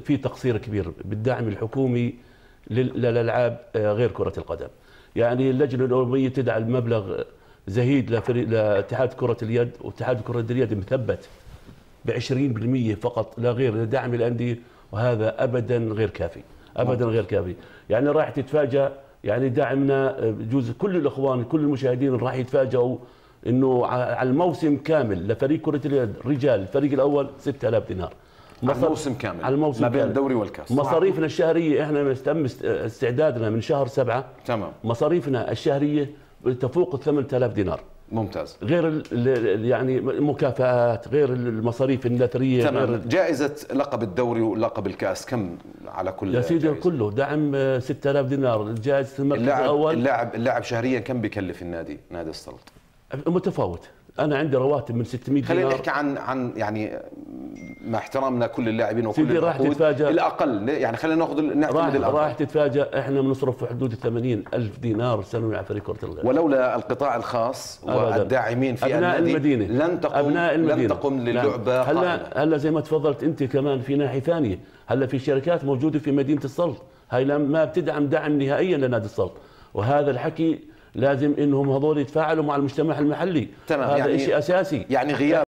في تقصير كبير بالدعم الحكومي لل- للألعاب آه، غير كرة القدم. يعني اللجنة الاولمبيه تدعم مبلغ زهيد لاتحاد كرة اليد واتحاد كرة اليد مثبت ب 20% فقط لا غير لدعم الأندية وهذا ابدا غير كافي. ابدا غير كافي. يعني راح تتفاجأ يعني دعمنا آه، بجوز كل الأخوان كل المشاهدين راح يتفاجئوا إنه على الموسم كامل لفريق كرة اليد رجال الفريق الأول 6000 دينار. على الموسم كامل على الموسم ما بين. الدوري والكاس. مصاريفنا الشهرية إحنا تم است- استعدادنا من شهر سبعة. تمام. مصاريفنا الشهرية تفوق 8000 دينار. ممتاز. غير ال- ال- يعني مكافآت غير المصاريف النثرية تمام. غير جائزة لقب الدوري ولقب الكاس كم على كل يا سيدي جائزة؟ كله. دعم آه، 6000 دينار. جائزة المركز اللاعب الأول. اللاعب اللاعب شهريا كم بكلف النادي؟ نادي السلط متفاوت. أنا عندي رواتب من 600 خلينا دينار. نحكي عن عن يعني مع احترامنا كل اللاعبين وكل سيدي راح تتفاجأ. الأقل. يعني خلينا ناخذ نعتمد راح الأقل. راح تتفاجئ إحنا بنصرف في حدود 80 ألف دينار سنوي على فريق كرة القدم. ولولا القطاع الخاص. والداعمين في أبناء النادي المدينة. لن تقوم أبناء المدينة. لن تقوم نعم. للعبة قائمة. هلا هلا زي ما تفضلت أنت كمان في ناحية ثانية. هلا في شركات موجودة في مدينة السلط. هاي ما بتدعم دعم نهائيا لنادي السلط. وهذا الحكي لازم إنهم هذول يتفاعلوا مع المجتمع المحلي. تمام، هذا يعني- شيء أساسي. يعني غياب